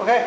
Okay,